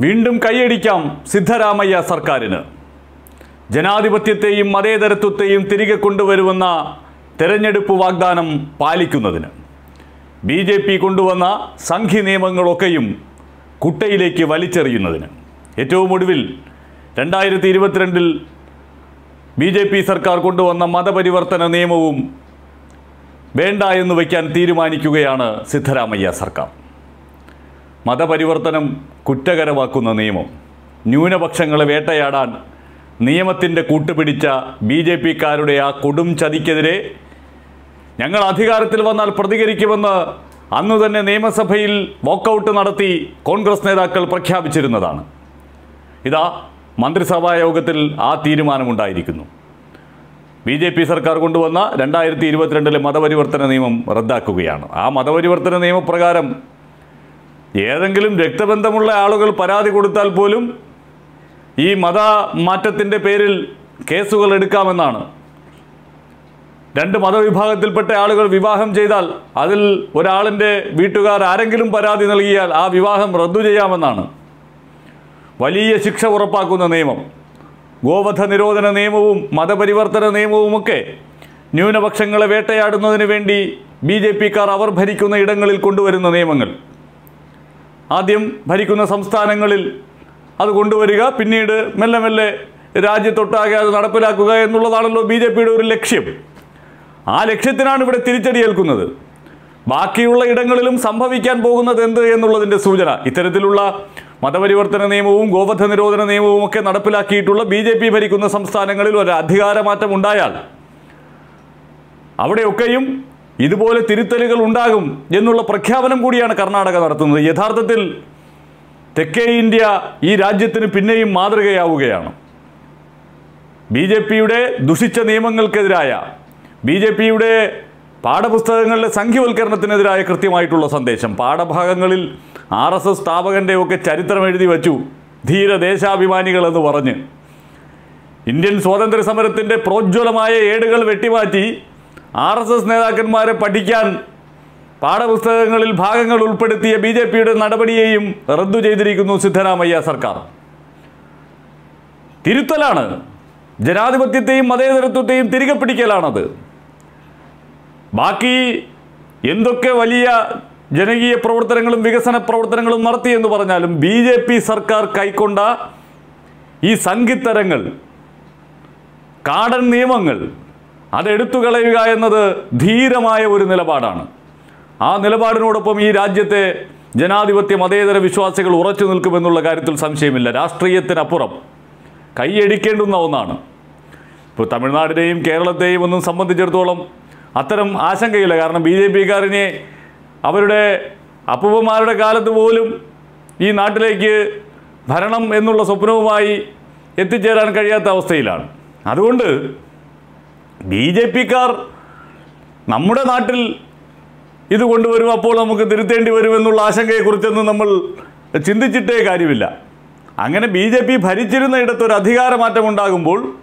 വീണ്ടും കൈയടിക്കാം സിദ്ധരാമയ്യ സർക്കാരിന്. ജനാധിപത്യത്തെയും മതേതരത്വത്തെയും തിരികെ കൊണ്ടുവരുമെന്ന തെരഞ്ഞെടുപ്പ് വാഗ്ദാനം പാലിക്കുന്നതിന്. ബി ജെ പി കൊണ്ടുവന്ന സംഘി നിയമങ്ങളൊക്കെയും കുട്ടയിലേക്ക് വലിച്ചെറിയുന്നതിന്. ഏറ്റവും ഒടുവിൽ രണ്ടായിരത്തി ഇരുപത്തിരണ്ടിൽ ബി ജെ പി സർക്കാർ കൊണ്ടുവന്ന മതപരിവർത്തന നിയമവും വേണ്ട എന്ന് വയ്ക്കാൻ തീരുമാനിക്കുകയാണ് സിദ്ധരാമയ്യ സർക്കാർ. മതപരിവർത്തനം കുറ്റകരമാക്കുന്ന നിയമം. ന്യൂനപക്ഷങ്ങളെ വേട്ടയാടാൻ നിയമത്തിന്റെ കൂട്ടുപിടിച്ച ബി ജെ പിക്കാരുടെ ആ കൊടും ചതിക്കെതിരെ ഞങ്ങൾ അധികാരത്തിൽ വന്നാൽ പ്രതികരിക്കുമെന്ന് അന്നു തന്നെ നിയമസഭയിൽ വോക്കൗട്ട് നടത്തി കോൺഗ്രസ് നേതാക്കൾ പ്രഖ്യാപിച്ചിരുന്നതാണ്. ഇതാ മന്ത്രിസഭാ യോഗത്തിൽ ആ തീരുമാനമുണ്ടായിരിക്കുന്നു. ബി ജെ പി സർക്കാർ കൊണ്ടുവന്ന രണ്ടായിരത്തി ഇരുപത്തിരണ്ടിലെ മതപരിവർത്തന നിയമം റദ്ദാക്കുകയാണ്. ആ മതപരിവർത്തന നിയമപ്രകാരം ഏതെങ്കിലും രക്തബന്ധമുള്ള ആളുകൾ പരാതി കൊടുത്താൽ പോലും ഈ മത മാറ്റത്തിന്റെ പേരിൽ കേസുകൾ എടുക്കാമെന്നാണ്. രണ്ട് മതവിഭാഗത്തിൽപ്പെട്ട ആളുകൾ വിവാഹം ചെയ്താൽ അതിൽ ഒരാളിന്റെ വീട്ടുകാർ ആരെങ്കിലും പരാതി നൽകിയാൽ ആ വിവാഹം റദ്ദു ചെയ്യാമെന്നാണ്. വലിയ ശിക്ഷ ഉറപ്പാക്കുന്ന നിയമം. ഗോവധ നിരോധന നിയമവും മതപരിവർത്തന നിയമവുമൊക്കെ ന്യൂനപക്ഷങ്ങളെ വേട്ടയാടുന്നതിന് വേണ്ടി ബി ജെ പിക്കാർ അവർ ഭരിക്കുന്ന ഇടങ്ങളിൽ കൊണ്ടുവരുന്ന നിയമങ്ങൾ. ആദ്യം ഭരിക്കുന്ന സംസ്ഥാനങ്ങളിൽ അത് കൊണ്ടുവരിക പിന്നീട് മെല്ലെ മെല്ലെ രാജ്യത്തൊട്ടാകെ അത് നടപ്പിലാക്കുക എന്നുള്ളതാണല്ലോ ബി ജെ പിയുടെ ഒരു ലക്ഷ്യം. ആ ലക്ഷ്യത്തിനാണ് ഇവിടെ തിരിച്ചടിയേൽക്കുന്നത്. ബാക്കിയുള്ള ഇടങ്ങളിലും സംഭവിക്കാൻ പോകുന്നത് എന്ത് എന്നുള്ളതിന്റെ സൂചന. ഇത്തരത്തിലുള്ള മതപരിവർത്തന നിയമവും ഗോവധ നിരോധന നിയമവും ഒക്കെ നടപ്പിലാക്കിയിട്ടുള്ള ബി ജെ പി ഭരിക്കുന്ന സംസ്ഥാനങ്ങളിൽ ഒരു അധികാരമാറ്റം ഉണ്ടായാൽ അവിടെയൊക്കെയും ഇതുപോലെ തിരുത്തലുകൾ ഉണ്ടാകും എന്നുള്ള പ്രഖ്യാപനം കൂടിയാണ് കർണാടക നടത്തുന്നത്. യഥാർത്ഥത്തിൽ തെക്കേ ഇന്ത്യ ഈ രാജ്യത്തിന് പിന്നെയും മാതൃകയാവുകയാണ്. ബി ജെ പിയുടെ ദുഷിച്ച നിയമങ്ങൾക്കെതിരായ ബി ജെ പിയുടെ പാഠപുസ്തകങ്ങളുടെ സംഖ്യവൽക്കരണത്തിനെതിരായ കൃത്യമായിട്ടുള്ള സന്ദേശം. പാഠഭാഗങ്ങളിൽ ആർ എസ് എസ് സ്ഥാപകന്റെ ഒക്കെ ചരിത്രം എഴുതി വച്ചു. ധീര ദേശാഭിമാനികൾ എന്ന് പറഞ്ഞ്. ഇന്ത്യൻ സ്വാതന്ത്ര്യ സമരത്തിന്റെ പ്രോജ്വലമായ ഏടുകൾ വെട്ടിമാറ്റി ആർ എസ് എസ് നേതാക്കന്മാരെ പഠിക്കാൻ പാഠപുസ്തകങ്ങളിൽ ഭാഗങ്ങൾ ഉൾപ്പെടുത്തിയ ബി ജെ പിയുടെ നടപടിയെയും റദ്ദു ചെയ്തിരിക്കുന്നു സിദ്ധരാമയ്യ സർക്കാർ. തിരുത്തലാണ്. ജനാധിപത്യത്തെയും മതേതരത്വത്തെയും തിരികെ പിടിക്കലാണത്. ബാക്കി എന്തൊക്കെ വലിയ ജനകീയ പ്രവർത്തനങ്ങളും വികസന പ്രവർത്തനങ്ങളും നടത്തിയെന്ന് പറഞ്ഞാലും ബി ജെ പി സർക്കാർ കൈക്കൊണ്ട ഈ സംഘിത്തരങ്ങൾ കാടൻ നിയമങ്ങൾ അതെടുത്തു കളയുക എന്നത് ധീരമായ ഒരു നിലപാടാണ്. ആ നിലപാടിനോടൊപ്പം ഈ രാജ്യത്തെ ജനാധിപത്യ മതേതര വിശ്വാസികൾ ഉറച്ചു നിൽക്കുമെന്നുള്ള കാര്യത്തിൽ സംശയമില്ല. രാഷ്ട്രീയത്തിനപ്പുറം കൈയടിക്കേണ്ടുന്ന ഒന്നാണ്. ഇപ്പോൾ തമിഴ്നാടിനെയും കേരളത്തെയും ഒന്നും സംബന്ധിച്ചിടത്തോളം അത്തരം ആശങ്കയില്ല. കാരണം ബി ജെ പിക്കാരനെ അവരുടെ അപ്പൂപ്പന്മാരുടെ കാലത്ത് പോലും ഈ നാട്ടിലേക്ക് ഭരണം എന്നുള്ള സ്വപ്നവുമായി എത്തിച്ചേരാൻ കഴിയാത്ത അവസ്ഥയിലാണ്. അതുകൊണ്ട് ബി ജെ പിക്കാർ നമ്മുടെ നാട്ടിൽ ഇത് കൊണ്ടുവരും അപ്പോൾ നമുക്ക് തിരുത്തേണ്ടി വരുമെന്നുള്ള ആശങ്കയെക്കുറിച്ചൊന്നും നമ്മൾ ചിന്തിച്ചിട്ടേ കാര്യമില്ല. അങ്ങനെ ബി ജെ പി ഭരിച്ചിരുന്ന ഇടത്തൊരു അധികാരമാറ്റം ഉണ്ടാകുമ്പോൾ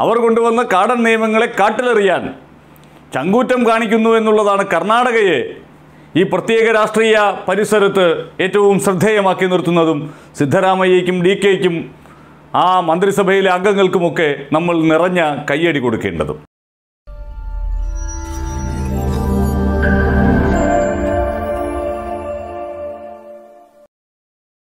അവർ കൊണ്ടുവന്ന കാടൻ നിയമങ്ങളെ കാട്ടിലെറിയാൻ ചങ്കൂറ്റം കാണിക്കുന്നു എന്നുള്ളതാണ് കർണാടകയെ ഈ പ്രത്യേക രാഷ്ട്രീയ പരിസരത്ത് ഏറ്റവും ശ്രദ്ധേയമാക്കി നിർത്തുന്നതും സിദ്ധരാമയ്യയ്ക്കും ഡി കെയ്ക്കും ആ മന്ത്രിസഭയിലെ അംഗങ്ങൾക്കുമൊക്കെ നമ്മൾ നിറഞ്ഞ കയ്യടി കൊടുക്കേണ്ടതും.